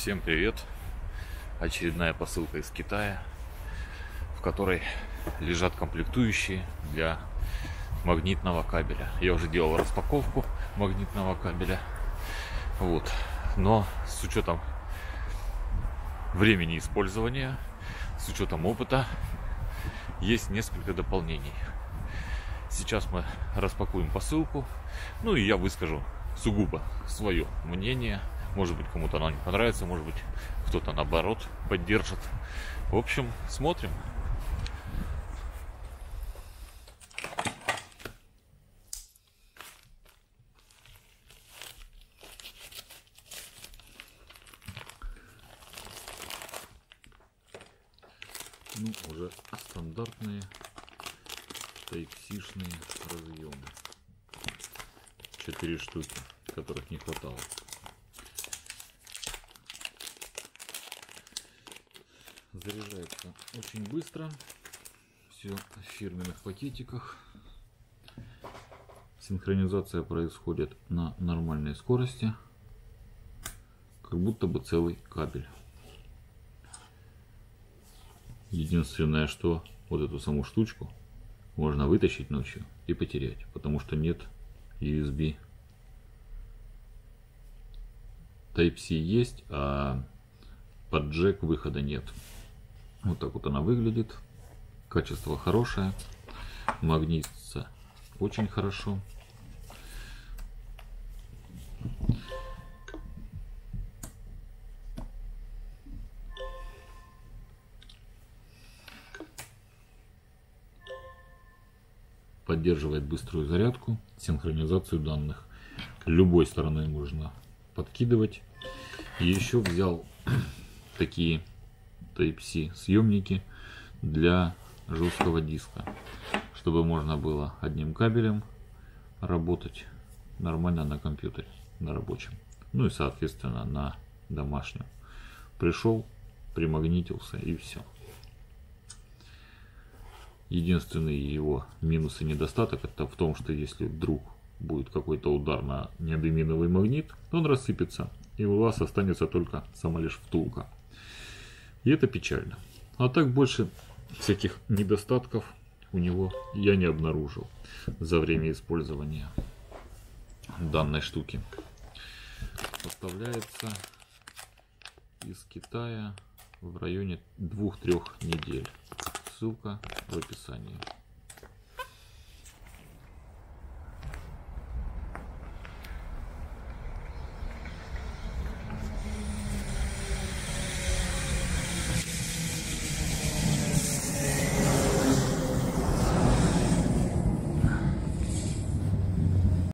Всем привет! Очередная посылка из Китая, в которой лежат комплектующие для магнитного кабеля. Я уже делал распаковку магнитного кабеля. Вот. Но с учетом времени использования, с учетом опыта, есть несколько дополнений. Сейчас мы распакуем посылку, ну и я выскажу сугубо свое мнение – может быть, кому-то она не понравится, может быть, кто-то наоборот поддержит. В общем, смотрим. Ну, уже стандартные Type-C-шные разъемы. Четыре штуки, которых не хватало. Заряжается очень быстро. Все в фирменных пакетиках. Синхронизация происходит на нормальной скорости. Как будто бы целый кабель. Единственное, что вот эту саму штучку можно вытащить ночью и потерять, потому что нет USB. Type-C есть, а под джек выхода нет. Вот так вот она выглядит. Качество хорошее. Магнитится очень хорошо. Поддерживает быструю зарядку, синхронизацию данных. Любой стороной можно подкидывать. И еще взял такие Type-C съемники для жесткого диска, чтобы можно было одним кабелем работать нормально на компьютере, на рабочем. Ну и соответственно на домашнем. Пришел, примагнитился и все. Единственный его минус и недостаток это в том, что если вдруг будет какой-то удар на неодиминовый магнит, он рассыпется и у вас останется только сама лишь втулка. И это печально. А так больше всяких недостатков у него я не обнаружил за время использования данной штуки. Поставляется из Китая в районе 2-3 недель. Ссылка в описании.